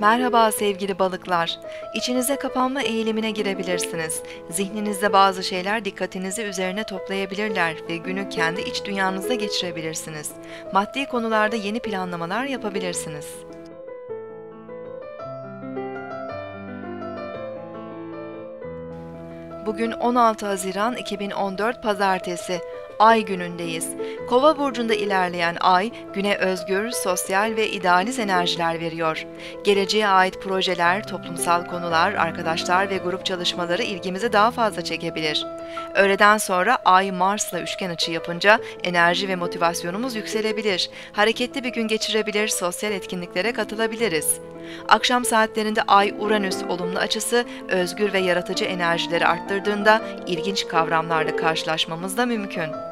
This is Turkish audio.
Merhaba sevgili balıklar. İçinize kapanma eğilimine girebilirsiniz. Zihninizde bazı şeyler dikkatinizi üzerine toplayabilirler ve günü kendi iç dünyanızda geçirebilirsiniz. Maddi konularda yeni planlamalar yapabilirsiniz. Bugün 16 Haziran 2014 Pazartesi. Ay günündeyiz. Kova burcunda ilerleyen ay güne özgür, sosyal ve idealist enerjiler veriyor. Geleceğe ait projeler, toplumsal konular, arkadaşlar ve grup çalışmaları ilgimizi daha fazla çekebilir. Öğleden sonra ay Mars'la üçgen açı yapınca enerji ve motivasyonumuz yükselebilir. Hareketli bir gün geçirebilir, sosyal etkinliklere katılabiliriz. Akşam saatlerinde Ay Uranüs olumlu açısı özgür ve yaratıcı enerjileri arttırdığında ilginç kavramlarla karşılaşmamız da mümkün.